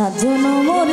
সাজন মোর